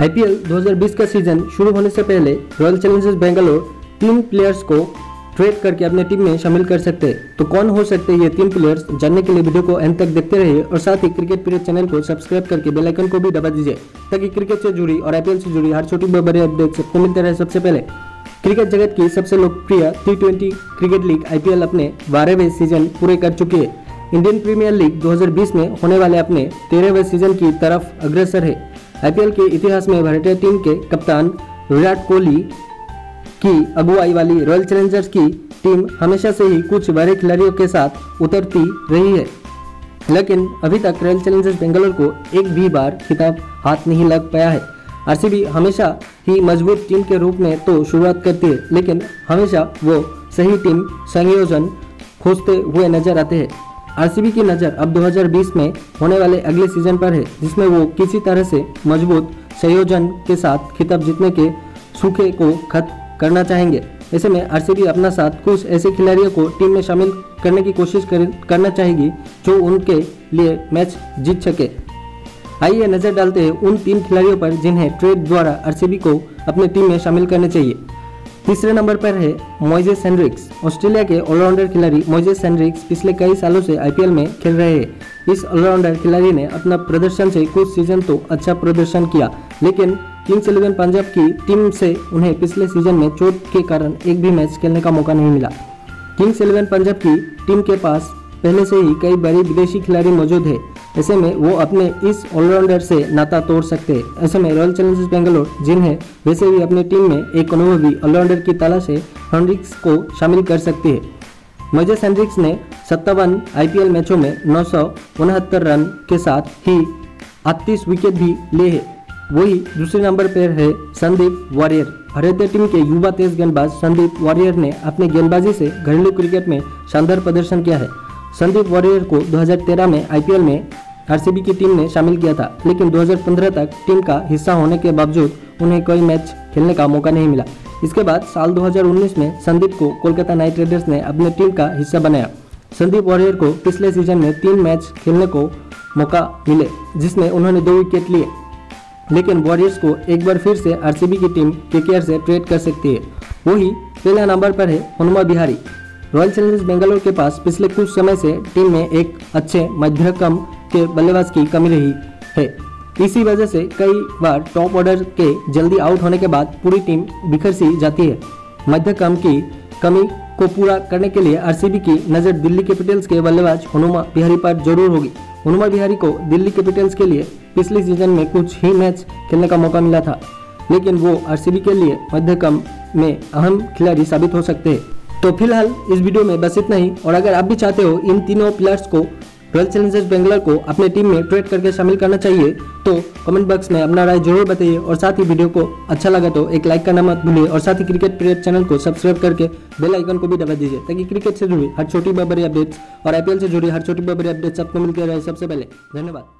IPL 2020 का season शुरू होने से पहले रॉयल चैलेंजर्स बेंगलोर तीन प्लेयर्स को ट्रेड करके अपने टीम में शामिल कर सकते। हैं तो कौन हो सकते हैं ये तीन प्लेयर्स जानने के लिए वीडियो को एंड तक देखते रहिए और साथ ही क्रिकेट पीरियड चैनल को सब्सक्राइब करके बेल आइकन को भी दबा दीजिए, ताकि क्रिकेट से जुड़ी और आईपीएल से जुड़ी हर छोटी बड़ी अपडेट सबको मिलते रहे सबसे पहले। क्रिकेट जगत की सबसे लोकप्रिय T twenty cricket league IPL अपने बारहवें सीज़न पूरे कर चुकी है। इंडियन प्रीमियर लीग 2020 में होने वाले अपने तेरहवें सीज़न की तरफ़ अग्रसर है। आईपीएल के इतिहास में भारतीय टीम के कप्तान विराट कोहली की अगुवाई वाली रॉयल चैलेंजर्स की टीम हमेशा से ही कुछ बड़े खिलाड़ियों के साथ उतरती रही है। लेकिन अभी तक रॉयल चैलेंजर्स बेंगलोर को एक भी बार खिताब हाथ नहीं लग पाया है। आरसीबी हमेशा ही मज़बूत टीम के रूप में तो शुरुआत करती है, लेकिन हमेशा वो सही टीम संयोजन खोजते हुए नज़र आते हैं। आरसीबी की नज़र अब 2020 में होने वाले अगले सीज़न पर है जिसमें वो किसी तरह से मज़बूत संयोजन के साथ खिताब जीतने के सूखे को खत्म करना चाहेंगे। ऐसे में आरसीबी अपना साथ कुछ ऐसे खिलाड़ियों को टीम में शामिल करने की कोशिश कर, करना चाहेगी जो उनके लिए मैच जीत सके। आइए नज़र डालते हैं उन तीन खिलाड़ियों पर जिन्हें ट्रेड द्वारा आरसीबी को अपने टीम में शामिल करने चाहिए। तीसरे नंबर पर है मोइजेस सेंड्रिक्स ऑस्ट्रेलिया के ऑलराउंडर खिलाड़ी मोइजेस सेंड्रिक्स पिछले कई सालों से आईपीएल में खेल रहे हैं। इस ऑलराउंडर खिलाड़ी ने अपना प्रदर्शन से कुछ सीज़न तो अच्छा प्रदर्शन किया, लेकिन किंग्स इलेवन पंजाब की टीम से उन्हें पिछले सीज़न में चोट के कारण एक भी मैच खेलने का मौका नहीं मिला। किंग्स इलेवन पंजाब की टीम के पास पहले से ही कई बड़े विदेशी खिलाड़ी मौजूद है। ऐसे में वो अपने इस ऑलराउंडर से नाता तोड़ सकते। हैं ऐसे में रॉयल चैलेंजर्स बेंगलोर, जिन्हें वैसे भी अपनी टीम में एक अनुभवी ऑलराउंडर की तलाश है हेनरिक्स को शामिल कर सकती है। मजेस हेनरिक्स ने सत्तावन आईपीएल मैचों में नौ सौ उनहत्तर रन के साथ ही अड़तीस विकेट भी लिए हैं। वही दूसरे नंबर पर है संदीप वॉरियर। भारतीय टीम के युवा तेज गेंदबाज संदीप वॉरियर ने अपने गेंदबाजी से घरेलू क्रिकेट में शानदार प्रदर्शन किया है। संदीप वॉरियर को 2013 में आईपीएल में आरसीबी की टीम ने शामिल किया था, लेकिन 2015 तक टीम का हिस्सा होने के बावजूद उन्हें कोई मैच खेलने का मौका नहीं मिला। इसके बाद साल 2019 में संदीप को कोलकाता नाइट राइडर्स ने अपनी टीम का हिस्सा बनाया। संदीप वॉरियर को पिछले सीज़न में तीन मैच खेलने को मौका मिले, जिसमें उन्होंने दो विकेट लिए। लेकिन वॉरियर्स को एक बार फिर से आरसीबी की टीम के से ट्रेड कर सकती है। वही पहला नंबर पर है हनुमा बिहारी। रॉयल चैलेंजर्स बेंगलोर के पास पिछले कुछ समय से टीम में एक अच्छे मध्यक्रम के बल्लेबाज की कमी रही है। इसी वजह से कई बार टॉप ऑर्डर के जल्दी आउट होने के बाद पूरी टीम बिखर सी जाती है। मध्यक्रम की कमी को पूरा करने के लिए आरसीबी की नज़र दिल्ली कैपिटल्स के बल्लेबाज हनुमा बिहारी पर ज़रूर होगी। हनुमा बिहारी को दिल्ली कैपिटल्स के लिए पिछले सीज़न में कुछ ही मैच खेलने का मौका मिला था, लेकिन वो आरसीबी के लिए मध्यक्रम में अहम खिलाड़ी साबित हो सकते हैं। तो फ़िलहाल इस वीडियो में बस इतना ही। और अगर आप भी चाहते हो इन तीनों प्लेयर्स को रॉयल चैलेंजर्स बेंगलोर को अपने टीम में ट्रेड करके शामिल करना चाहिए तो कमेंट बॉक्स में अपना राय ज़रूर बताइए। और साथ ही वीडियो को अच्छा लगा तो एक लाइक करना मत भूलिए। और साथ ही क्रिकेट पीरियड चैनल को सब्सक्राइब करके बेल आइकन को भी दबा दीजिए, ताकि क्रिकेट से जुड़ी हर छोटी बड़ी अपडेट्स और आईपीएल से जुड़ी हर छोटी बड़ी अपडेट्स आपको मिलकर रहे सबसे पहले। धन्यवाद।